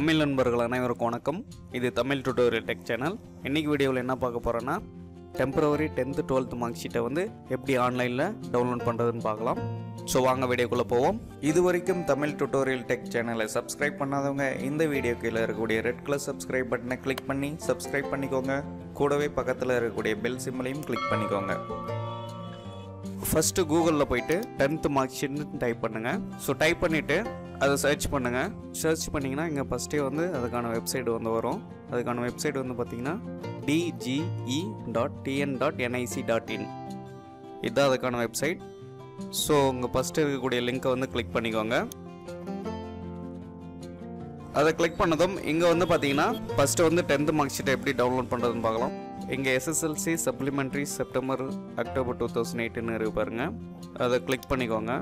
தமிழ் நண்பர்கள் அனைவருக்கும் வணக்கம். இது தமிழ் டுட்டோரியல் டெக் சேனல் இன்றைக்கி வீடியோவில் என்ன பார்க்க போகிறோன்னா டெம்பரவரி டென்த்து டுவெல்த் மார்க் ஷீட்டை வந்து எப்படி ஆன்லைனில் டவுன்லோட் பண்ணுறதுன்னு பார்க்கலாம். ஸோ வாங்க வீடியோக்குள்ளே போவோம். இது வரைக்கும் தமிழ் டுட்டோரியல் டெக் சேனலை சப்ஸ்கிரைப் பண்ணாதவங்க இந்த வீடியோ கீழே இருக்கக்கூடிய ரெட் கலர் சப்ஸ்கிரைப் பட்டனை கிளிக் பண்ணி சப்ஸ்கிரைப் பண்ணிக்கோங்க. கூடவே பக்கத்தில் இருக்கக்கூடிய பெல் சிம்மலையும் கிளிக் பண்ணிக்கோங்க. ஃபஸ்ட்டு கூகுளில் போயிட்டு டென்த்து மார்க் ஷீட்னு டைப் பண்ணுங்கள் ஸோ டைப் பண்ணிவிட்டு அதை சர்ச் பண்ணுங்கள் சர்ச் பண்ணிங்கன்னா இங்கே ஃபஸ்ட்டே வந்து அதுக்கான வெப்சைட் வந்து வரும். அதுக்கான வெப்சைட் வந்து பார்த்தீங்கன்னா DGE dot TN dot NIC dot in இதுதான் அதுக்கான வெப்சைட் ஸோ உங்கள் ஃபஸ்ட்டு இருக்கக்கூடிய லிங்க்கை வந்து கிளிக் பண்ணிக்கோங்க. அதை கிளிக் பண்ணதும் இங்கே வந்து பார்த்தீங்கன்னா ஃபஸ்ட்டு வந்து டென்த்து மார்க் ஷீட்டை எப்படி டவுன்லோட் பண்ணுறதுன்னு பார்க்கலாம். இங்கே SSLC supplementary September October two thousand எயிட்டுன்னு இருக்கு பாருங்கள் அதை கிளிக் பண்ணிக்கோங்க.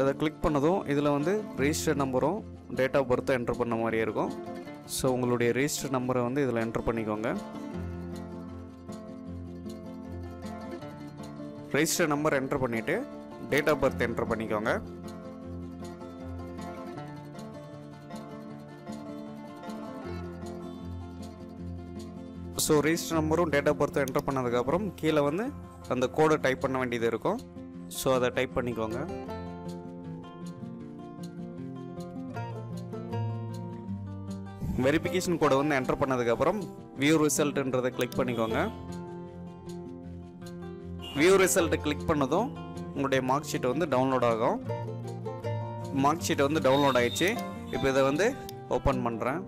அதை கிளிக் பண்ணதும் இதில் வந்து ரெஜிஸ்டர் நம்பரும் டேட் ஆஃப் பர்த்தும் என்ட்ரு பண்ண மாதிரியே இருக்கும். ஸோ உங்களுடைய ரெஜிஸ்டர் நம்பரை வந்து இதில் என்ட்ரு பண்ணிக்கோங்க. ரெஜிஸ்டர் நம்பர் என்ட்ரு பண்ணிவிட்டு டேட் ஆஃப் பர்த் என்ட்ரு பண்ணிக்கோங்க. ஸோ ரெஜிஸ்டர் நம்பரும் டேட் ஆஃப் பர்த்தும் என்ட்ரு பண்ணதுக்கப்புறம் கீழே வந்து அந்த கோடை டைப் பண்ண வேண்டியது இருக்கும். ஸோ அதை டைப் பண்ணிக்கோங்க. வெரிஃபிகேஷன் கோடை வந்து என்டர் பண்ணதுக்கப்புறம் வியூ ரிசல்ட்டுன்றதை கிளிக் பண்ணிக்கோங்க. வியூ ரிசல்ட்டை கிளிக் பண்ணதும் உங்களுடைய மார்க் ஷீட் வந்து டவுன்லோட் ஆகும். மார்க் ஷீட் வந்து டவுன்லோட் ஆயிடுச்சு. இப்போ இதை வந்து ஓப்பன் பண்ணுறேன்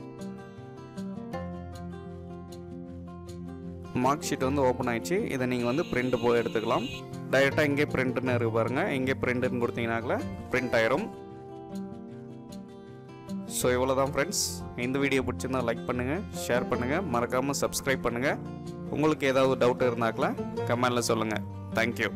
மார்க் ஷீட் வந்து ஓப்பன் ஆயிடுச்சு. இதை நீங்கள் வந்து பிரிண்ட் போய் எடுத்துக்கலாம். டைரெக்டாக இங்கே பிரிண்ட்னு இருக்கு பாருங்கள் இங்கே பிரிண்ட்னு கொடுத்தீங்கன்னாக்கில் பிரிண்ட் ஆயிரும். ஸோ இவ்வளோ தான் ஃப்ரெண்ட்ஸ் இந்த வீடியோ பிடிச்சிருந்தா லைக் பண்ணுங்கள் ஷேர் பண்ணுங்கள் மறக்காமல் சப்ஸ்கிரைப் பண்ணுங்கள் உங்களுக்கு ஏதாவது டவுட் இருந்தாக்கலாம் கமெண்டில் சொல்லுங்கள் தேங்க்யூ